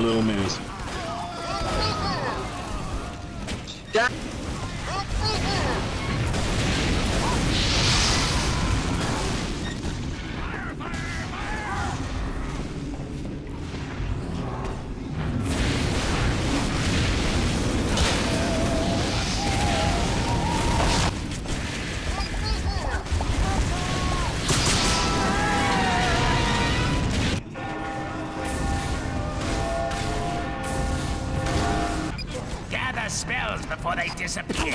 little moves. Before they disappear.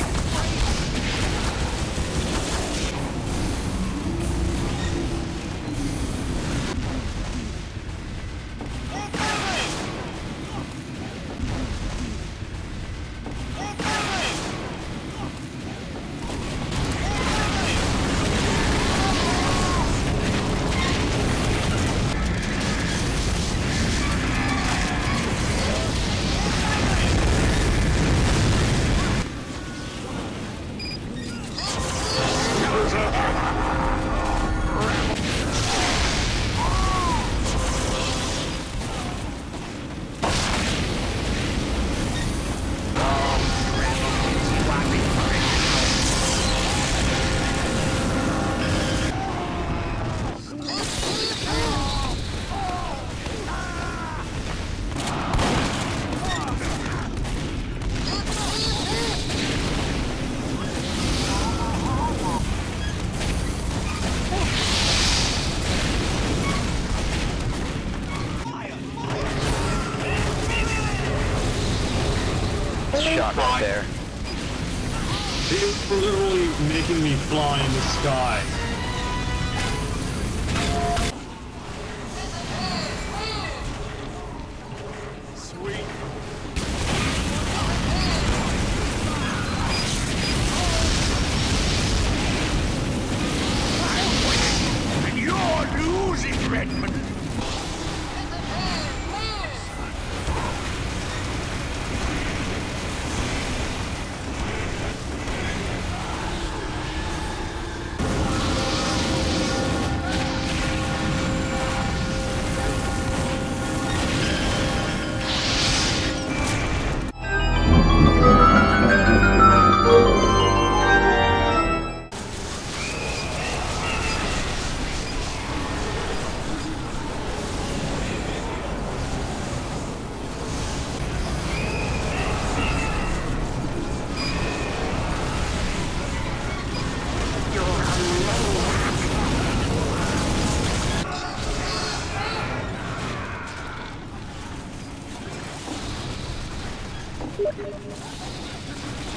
Shot right there. It's literally making me fly in the sky. Losing, Redmond.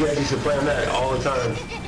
You guys used to play on that all the time.